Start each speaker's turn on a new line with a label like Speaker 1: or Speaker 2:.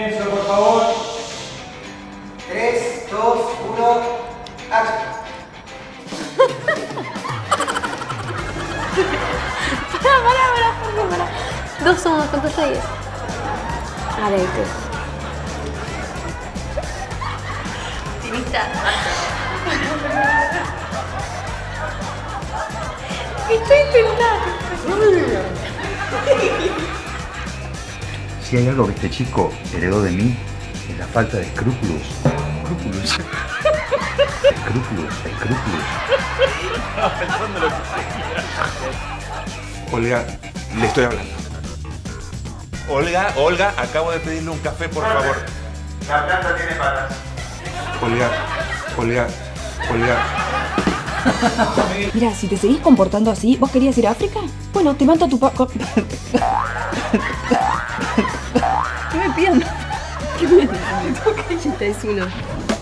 Speaker 1: Silencio, por favor.
Speaker 2: 3, 2, 1, acción.
Speaker 3: Pará, pará, pará, pará, pará. Dos segundos, ¿cuánto seguís? Arete.
Speaker 4: Tinista.
Speaker 3: Estoy intentando.
Speaker 5: Si hay algo que este chico heredó de mí, es la falta de escrúpulos. Escrúpulos. Escrúpulos, escrúpulos.
Speaker 6: Olga, le estoy hablando. Olga, Olga, acabo de pedirle un café, por favor.
Speaker 1: La planta tiene patas.
Speaker 6: Olga, Olga, Olga.
Speaker 7: Mira, si te seguís comportando así, ¿vos querías ir a África? Bueno, te mando a tu pa... 变了。你都可以带素了。